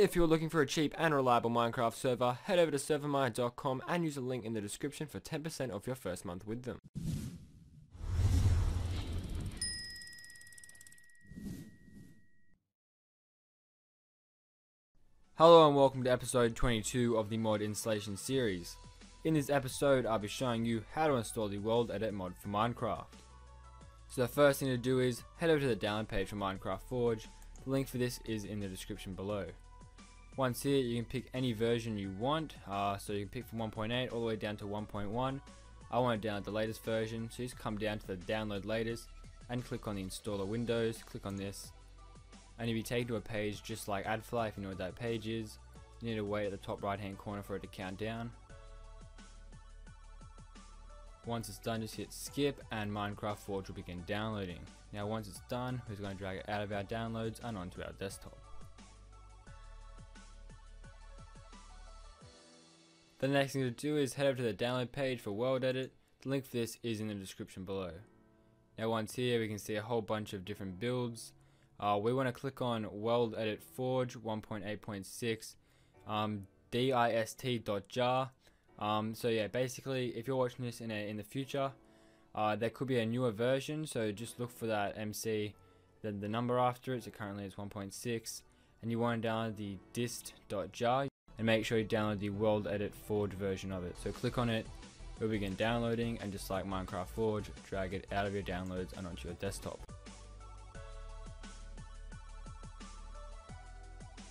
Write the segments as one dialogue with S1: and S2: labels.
S1: If you're looking for a cheap and reliable Minecraft server, head over to serverminer.com and use the link in the description for 10% off your first month with them. Hello and welcome to episode 22 of the mod installation series. In this episode I'll be showing you how to install the world edit mod for Minecraft. So the first thing to do is head over to the download page for Minecraft Forge, the link for this is in the description below. Once here you can pick any version you want, uh, so you can pick from 1.8 all the way down to 1.1. I want to download the latest version, so you just come down to the download latest and click on the installer windows, click on this and you'll be taken to a page just like AdFly if you know what that page is. You need to wait at the top right hand corner for it to count down. Once it's done just hit skip and Minecraft Forge will begin downloading. Now once it's done we're going to drag it out of our downloads and onto our desktop. The next thing to do is head over to the download page for World Edit. The link for this is in the description below. Now once here we can see a whole bunch of different builds. Uh, we want to click on World Edit Forge 1.8.6 um, dist.jar. Um, so yeah, basically if you're watching this in, a, in the future, uh, there could be a newer version, so just look for that MC, the, the number after it, so currently it's 1.6, and you want to download the dist.jar and make sure you download the World Edit Forge version of it. So click on it, it will begin downloading and just like Minecraft Forge, drag it out of your downloads and onto your desktop.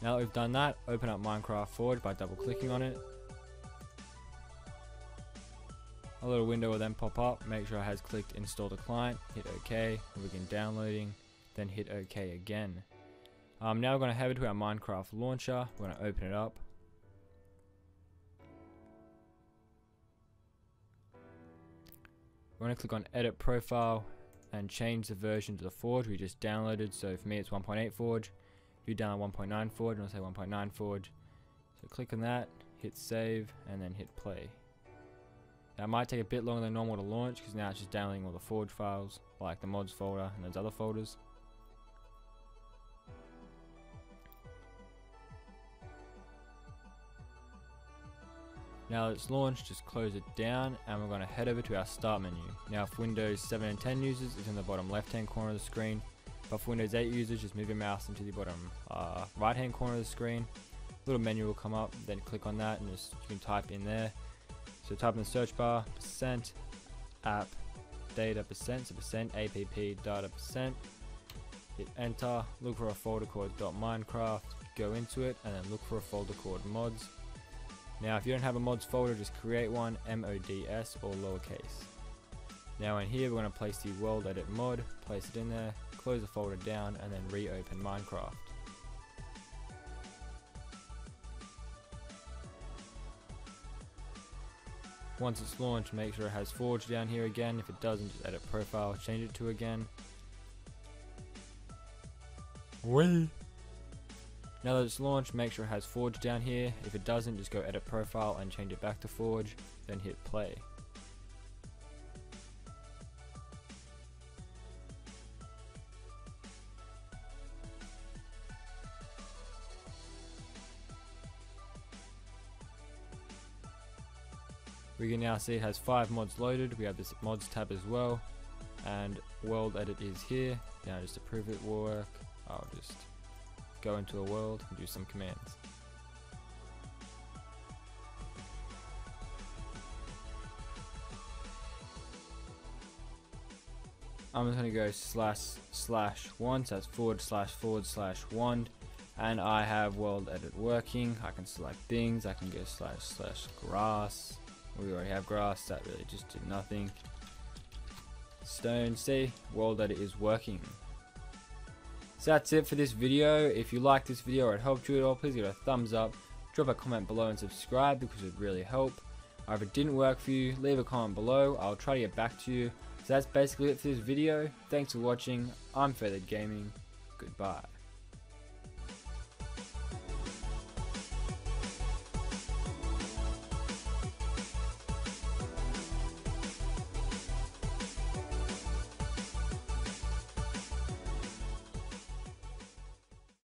S1: Now that we've done that, open up Minecraft Forge by double clicking on it. A little window will then pop up, make sure it has clicked install the client, hit OK, we begin downloading, then hit OK again. Um, now we're going to head over to our Minecraft launcher, we're going to open it up. We're going to click on edit profile and change the version to the Forge we just downloaded. So for me it's 1.8 Forge. If you download 1.9 Forge, and I'll say 1.9 Forge. So click on that, hit save, and then hit play. Now it might take a bit longer than normal to launch because now it's just downloading all the Forge files, like the mods folder and those other folders. Now it's launched, just close it down and we're going to head over to our start menu. Now if Windows 7 and 10 users, it's in the bottom left hand corner of the screen. But for Windows 8 users, just move your mouse into the bottom uh, right hand corner of the screen. A little menu will come up, then click on that and just you can type in there. So type in the search bar, percent, app, data percent, so percent, app, data percent. Hit enter, look for a folder called .minecraft, go into it, and then look for a folder called mods now if you don't have a mods folder, just create one, MODS or lowercase. Now in here we're going to place the world edit mod, place it in there, close the folder down and then reopen Minecraft. Once it's launched, make sure it has Forge down here again. If it doesn't, just edit profile, change it to again. Wait. Now that it's launched, make sure it has Forge down here. If it doesn't, just go edit profile and change it back to Forge, then hit play. We can now see it has 5 mods loaded, we have this mods tab as well, and world edit is here. Now just to prove it will work, I'll just go into a world and do some commands. I'm just to go slash slash wand, so that's forward slash forward slash wand, and I have world edit working. I can select things, I can go slash slash grass. We already have grass, that really just did nothing. Stone, see, world edit is working. So that's it for this video. If you liked this video or it helped you at all, please give it a thumbs up, drop a comment below and subscribe because it would really help. Or if it didn't work for you, leave a comment below. I'll try to get back to you. So that's basically it for this video. Thanks for watching. I'm Feathered Gaming. Goodbye.